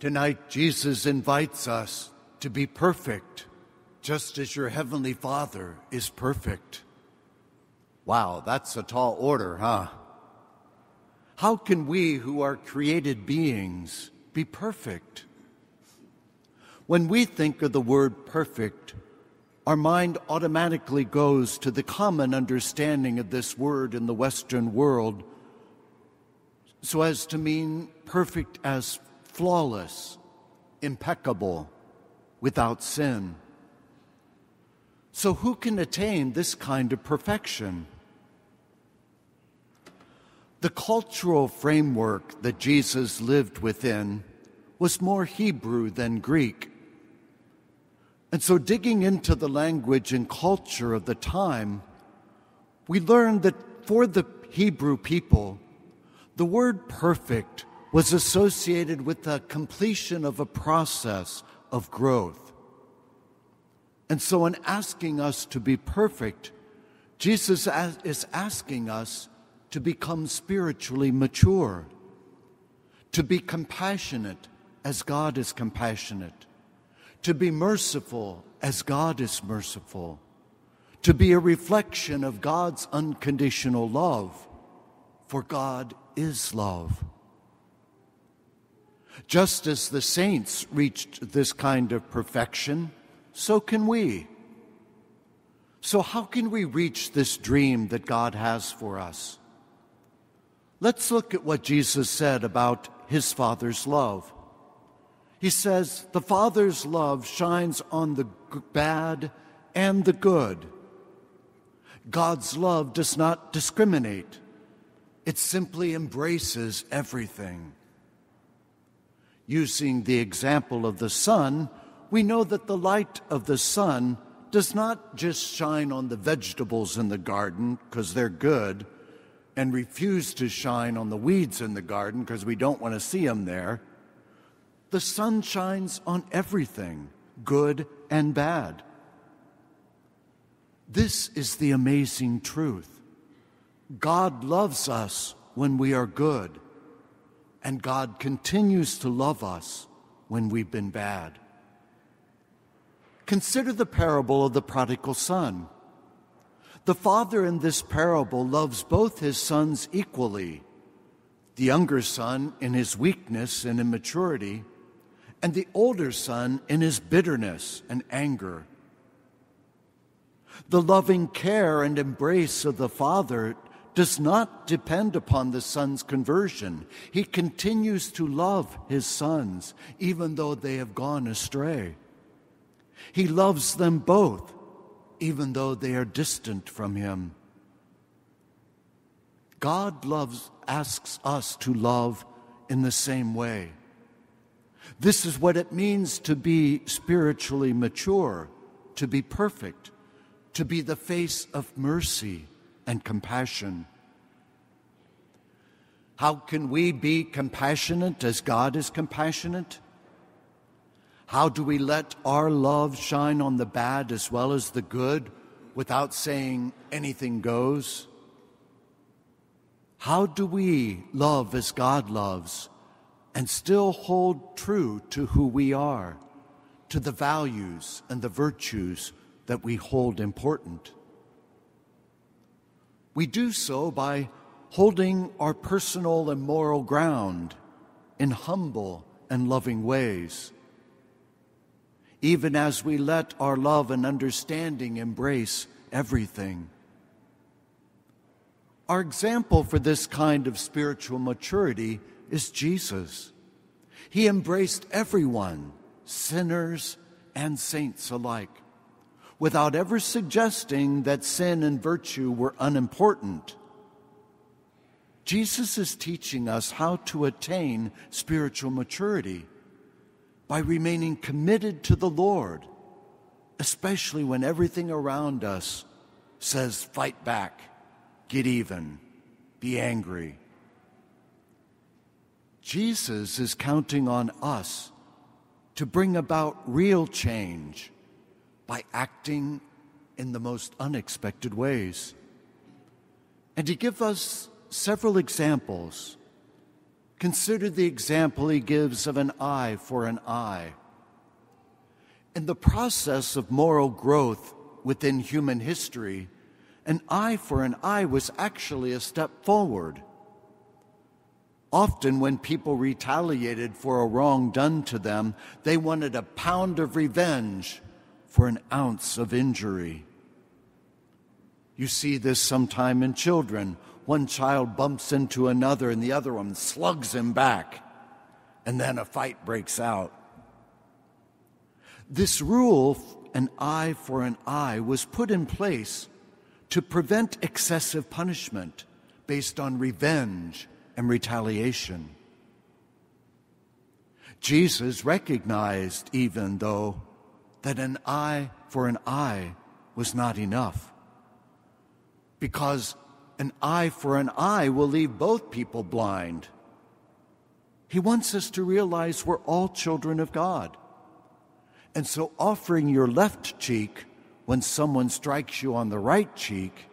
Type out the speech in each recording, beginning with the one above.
Tonight, Jesus invites us to be perfect, just as your Heavenly Father is perfect. Wow, that's a tall order, huh? How can we, who are created beings, be perfect? When we think of the word perfect, our mind automatically goes to the common understanding of this word in the Western world so as to mean perfect as flawless, impeccable, without sin. So, who can attain this kind of perfection? The cultural framework that Jesus lived within was more Hebrew than Greek. And so, digging into the language and culture of the time, we learn that for the Hebrew people, the word perfect was associated with the completion of a process of growth. And so, in asking us to be perfect, Jesus is asking us to become spiritually mature, to be compassionate as God is compassionate, to be merciful as God is merciful, to be a reflection of God's unconditional love, for God is love. Just as the saints reached this kind of perfection, so can we. So, how can we reach this dream that God has for us? Let's look at what Jesus said about his Father's love. He says, The Father's love shines on the bad and the good. God's love does not discriminate, it simply embraces everything. Using the example of the sun, we know that the light of the sun does not just shine on the vegetables in the garden because they're good and refuse to shine on the weeds in the garden because we don't want to see them there. The sun shines on everything, good and bad. This is the amazing truth. God loves us when we are good and God continues to love us when we've been bad. Consider the parable of the prodigal son. The father in this parable loves both his sons equally the younger son in his weakness and immaturity, and the older son in his bitterness and anger. The loving care and embrace of the father does not depend upon the son's conversion. He continues to love his sons, even though they have gone astray. He loves them both, even though they are distant from him. God loves, asks us to love in the same way. This is what it means to be spiritually mature, to be perfect, to be the face of mercy and compassion. How can we be compassionate as God is compassionate? How do we let our love shine on the bad as well as the good without saying anything goes? How do we love as God loves and still hold true to who we are, to the values and the virtues that we hold important? We do so by holding our personal and moral ground in humble and loving ways. Even as we let our love and understanding embrace everything. Our example for this kind of spiritual maturity is Jesus. He embraced everyone, sinners and saints alike without ever suggesting that sin and virtue were unimportant. Jesus is teaching us how to attain spiritual maturity by remaining committed to the Lord, especially when everything around us says, fight back, get even, be angry. Jesus is counting on us to bring about real change by acting in the most unexpected ways. And to give us several examples. Consider the example he gives of an eye for an eye. In the process of moral growth within human history, an eye for an eye was actually a step forward. Often, when people retaliated for a wrong done to them, they wanted a pound of revenge for an ounce of injury. You see this sometime in children. One child bumps into another, and the other one slugs him back, and then a fight breaks out. This rule, an eye for an eye, was put in place to prevent excessive punishment based on revenge and retaliation. Jesus recognized, even though, that an eye for an eye was not enough. Because an eye for an eye will leave both people blind. He wants us to realize we're all children of God. And so offering your left cheek when someone strikes you on the right cheek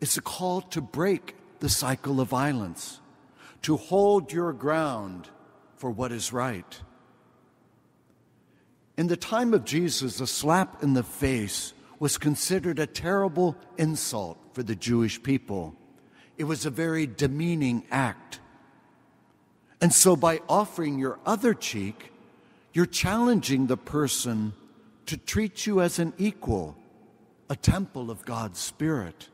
is a call to break the cycle of violence, to hold your ground for what is right. In the time of Jesus, a slap in the face was considered a terrible insult for the Jewish people. It was a very demeaning act. And so, by offering your other cheek, you're challenging the person to treat you as an equal, a temple of God's Spirit.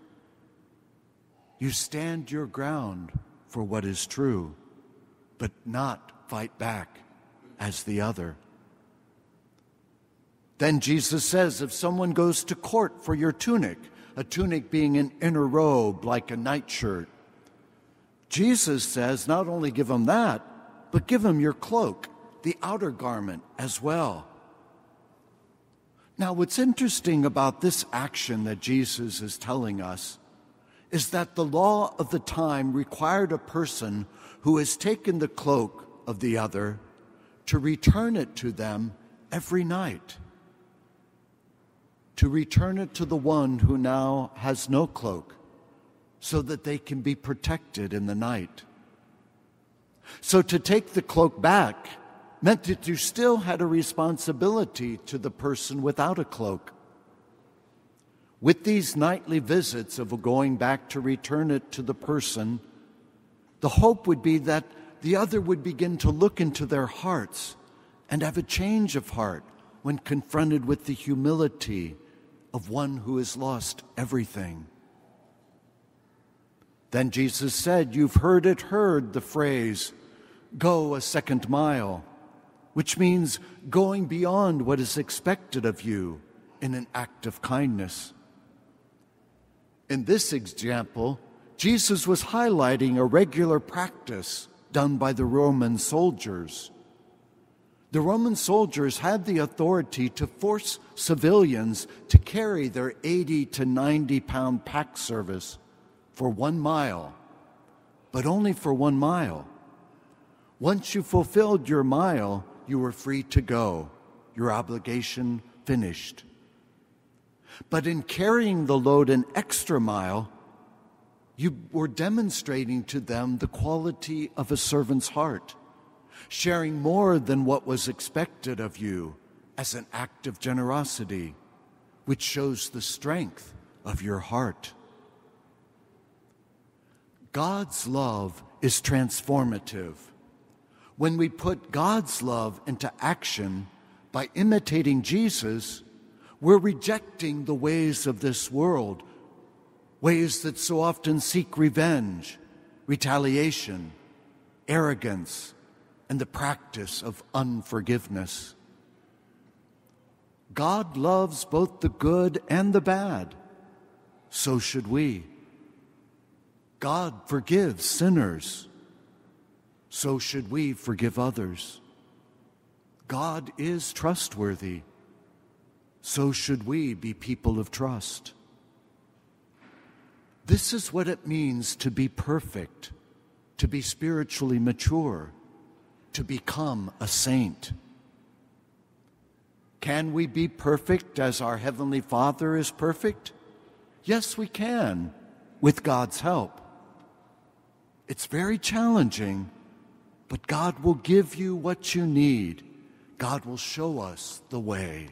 You stand your ground for what is true, but not fight back as the other. Then Jesus says if someone goes to court for your tunic, a tunic being an inner robe like a nightshirt, Jesus says not only give them that, but give them your cloak, the outer garment as well. Now, what's interesting about this action that Jesus is telling us is that the law of the time required a person who has taken the cloak of the other to return it to them every night, to return it to the one who now has no cloak, so that they can be protected in the night. So to take the cloak back meant that you still had a responsibility to the person without a cloak. With these nightly visits of going back to return it to the person, the hope would be that the other would begin to look into their hearts and have a change of heart when confronted with the humility of one who has lost everything. Then Jesus said, You've heard it heard, the phrase, go a second mile which means going beyond what is expected of you in an act of kindness. In this example, Jesus was highlighting a regular practice done by the Roman soldiers. The Roman soldiers had the authority to force civilians to carry their 80 to 90 pound pack service for one mile, but only for one mile. Once you fulfilled your mile, you were free to go, your obligation finished. But in carrying the load an extra mile, you were demonstrating to them the quality of a servant's heart, sharing more than what was expected of you as an act of generosity, which shows the strength of your heart. God's love is transformative when we put God's love into action by imitating Jesus, we're rejecting the ways of this world, ways that so often seek revenge, retaliation, arrogance, and the practice of unforgiveness. God loves both the good and the bad. So should we. God forgives sinners so should we forgive others. God is trustworthy. So should we be people of trust. This is what it means to be perfect, to be spiritually mature, to become a saint. Can we be perfect as our Heavenly Father is perfect? Yes, we can, with God's help. It's very challenging but God will give you what you need. God will show us the way.